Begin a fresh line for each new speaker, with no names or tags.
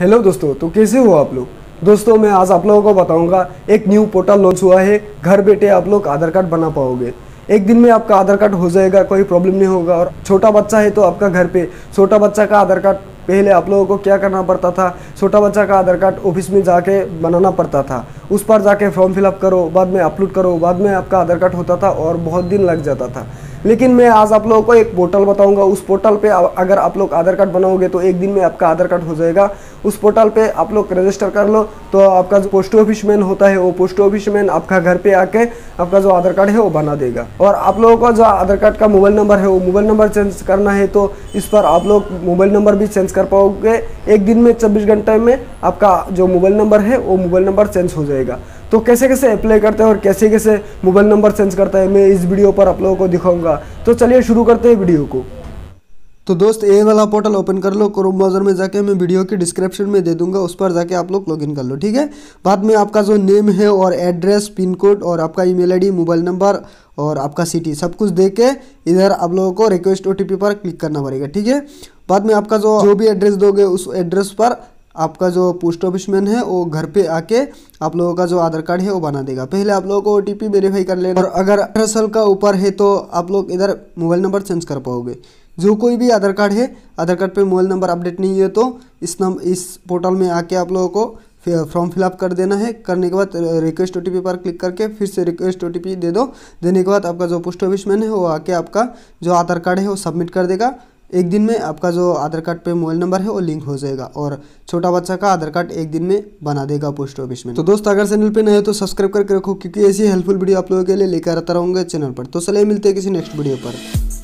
Hello दोस्तों तो कैसे हो आप लोग? दोस्तों, मैं आज आप लोगों को बताऊँगा, एक न्यू पोर्टल लॉन्च हुआ है, घर बैठे आप लोग आधार कार्ड बना पाओगे। एक दिन में आपका आधार कार्ड हो जाएगा, कोई प्रॉब्लम नहीं होगा, और छोटा बच्चा है तो आपका घर पे, छोटा बच्चा का आधार कार्ड पहले आप लोगों को क्या करना पड़ता था? छोटा बच्चा का आधार कार्ड ऑफ़िस में जाके बनाना पड़ता था। उस पर जाके फॉर्म फिलअप करो, बाद में अपलोड करो, बाद में आपका आधार कार्ड होता था और बहुत दिन लग जाता था। लेकिन मैं आज आप लोगों को एक पोर्टल बताऊँगा। उस पोर्टल पे अगर आप लोग आधार कार्ड बनाओगे तो एक दिन में आपका आधार कार्ड हो जाएगा। उस पोर्टल पे आप लोग रजिस्टर कर लो तो आपका जो पोस्ट ऑफ़िस मैन होता है, वो पोस्ट ऑफ़िस मैन आपका घर पे आके आपका जो आधार कार्ड है, वो बना देगा। और आप लोगों का जो आधार कार्ड का मोबाइल नंबर है, वो मोबाइल नंबर चेंज करना है तो इस पर आप लोग मोबाइल नंबर भी चेंज कर पाओगे। एक दिन में चौबीस घंटे में आपका जो मोबाइल नंबर है, वो मोबाइल नंबर चेंज हो जाएगा। तो कैसे कैसे अप्लाई करते हैं और कैसे कैसे मोबाइल नंबर चेंज करता है, मैं इस वीडियो पर आप लोगों को दिखाऊँगा। तो चलिए शुरू करते हैं वीडियो को। तो दोस्त, ये वाला पोर्टल ओपन कर लो क्रोम ब्राउज़र में जाके मैं वीडियो की डिस्क्रिप्शन में दे दूँगा, उस पर जाके आप लोग लॉगिन कर लो, ठीक है? बाद में आपका जो नेम है और एड्रेस पिन कोड और आपका ईमेल आईडी मोबाइल नंबर और आपका सिटी सब कुछ दे के इधर आप लोगों को रिक्वेस्ट ओ पर क्लिक करना पड़ेगा, ठीक है? बाद में आपका जो जो भी एड्रेस दोगे, उस एड्रेस पर आपका जो पोस्ट ऑफ़िस मैन है, वो घर पे आके आप लोगों का जो आधार कार्ड है, वो बना देगा। पहले आप लोगों को ओ टी वेरीफाई कर लेना। और अगर अठारह साल का ऊपर है तो आप लोग इधर मोबाइल नंबर चेंज कर पाओगे। जो कोई भी आधार कार्ड है, आधार कार्ड पे मोबाइल नंबर अपडेट नहीं है तो इस नम, इस पोर्टल में आके आप लोगों को फॉर्म फिलअप कर देना है। करने के बाद रिक्वेस्ट ओटीपी पर क्लिक करके फिर से रिक्वेस्ट ओटीपी दे दो। देने के बाद आपका जो पोस्ट ऑफ़िस मैन है, वो आके आपका जो आधार कार्ड है, वो सबमिट कर देगा। एक दिन में आपका जो आधार कार्ड पे मोबाइल नंबर है वो लिंक हो जाएगा और छोटा बच्चा का आधार कार्ड एक दिन में बना देगा पोस्ट ऑफ़िस में। तो दोस्त, अगर चैनल पे नए हो तो सब्सक्राइब करके रखो, क्योंकि ऐसी हेल्पफुल वीडियो आप लोगों के लिए लेकर आता रहूँगा चैनल पर। तो चलिए मिलते हैं किसी नेक्स्ट वीडियो पर।